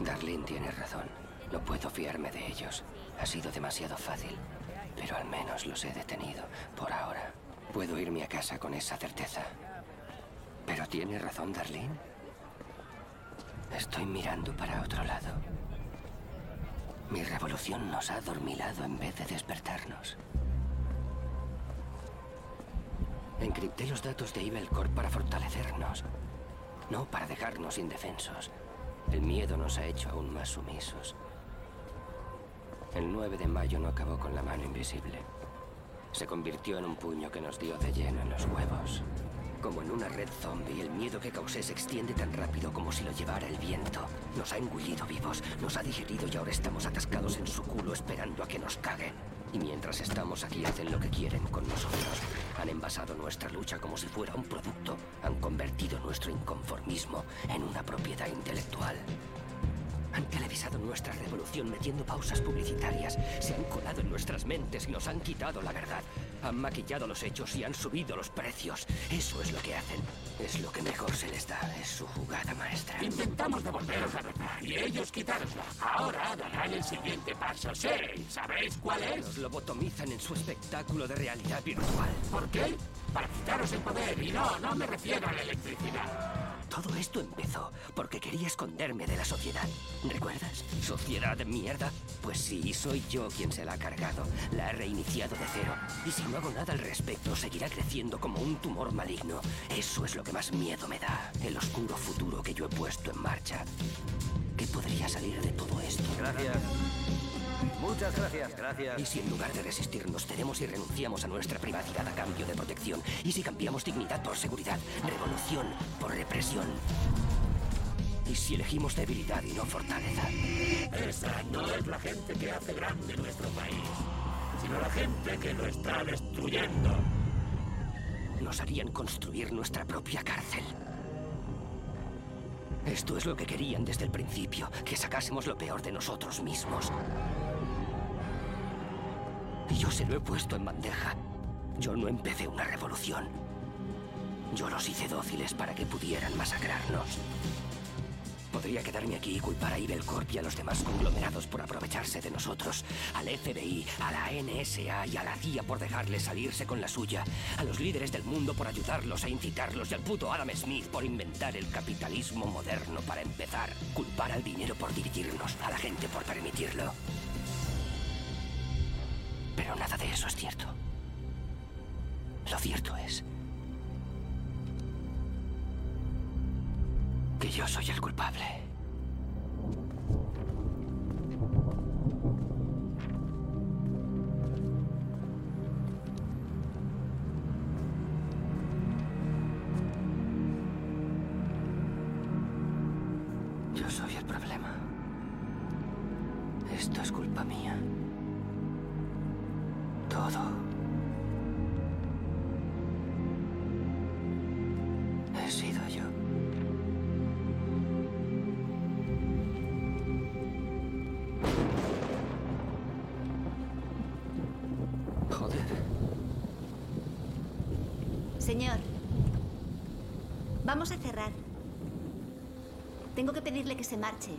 Darlene tiene razón. No puedo fiarme de ellos. Ha sido demasiado fácil. Pero al menos los he detenido, por ahora. Puedo irme a casa con esa certeza. Pero tiene razón Darlene. Estoy mirando para otro lado. Mi revolución nos ha adormilado en vez de despertarnos. Encripté los datos de Evil Corp para fortalecernos, no para dejarnos indefensos. El miedo nos ha hecho aún más sumisos. El 9 de mayo no acabó con la mano invisible. Se convirtió en un puño que nos dio de lleno en los huevos. Como en una red zombie, el miedo que causé se extiende tan rápido como si lo llevara el viento. Nos ha engullido vivos, nos ha digerido y ahora estamos atascados en su culo esperando a que nos cague. Y mientras estamos aquí hacen lo que quieren con nosotros. Han envasado nuestra lucha como si fuera un producto. Han convertido nuestro inconformismo en una propiedad intelectual. Han televisado nuestra revolución metiendo pausas publicitarias. Se han colado en nuestras mentes y nos han quitado la verdad. Han maquillado los hechos y han subido los precios. Eso es lo que hacen. Es lo que mejor se les da. Es su jugada maestra. Intentamos devolveros la verdad y ellos quitárosla. Ahora darán el siguiente paso. Sí, ¿sabéis cuál es? Nos lobotomizan en su espectáculo de realidad virtual. ¿Por qué? Para quitaros el poder. Y no, no me refiero a la electricidad. Todo esto empezó porque quería esconderme de la sociedad. ¿Recuerdas? ¿Sociedad de mierda? Pues sí, soy yo quien se la ha cargado. La he reiniciado de cero. Y si no hago nada al respecto, seguirá creciendo como un tumor maligno. Eso es lo que más miedo me da. El oscuro futuro que yo he puesto en marcha. ¿Qué podría salir de todo esto? Gracias. Muchas gracias, gracias. ¿Y si en lugar de resistirnos tenemos y renunciamos a nuestra privacidad a cambio de protección? ¿Y si cambiamos dignidad por seguridad? Revolución por represión. ¿Y si elegimos debilidad y no fortaleza? Esa no es la gente que hace grande nuestro país, sino la gente que lo está destruyendo. Nos harían construir nuestra propia cárcel. Esto es lo que querían desde el principio, que sacásemos lo peor de nosotros mismos. Yo se lo he puesto en bandeja. Yo no empecé una revolución. Yo los hice dóciles para que pudieran masacrarnos. Podría quedarme aquí y culpar a Evil Corp y a los demás conglomerados por aprovecharse de nosotros, al FBI, a la NSA y a la CIA por dejarles salirse con la suya, a los líderes del mundo por ayudarlos a incitarlos y al puto Adam Smith por inventar el capitalismo moderno para empezar, culpar al dinero por dividirnos, a la gente por permitirlo. Eso es cierto. Lo cierto es que yo soy el culpable. Yo soy el problema. Esto es culpa mía. Todo. He sido yo. Joder. Señor, vamos a cerrar. Tengo que pedirle que se marche.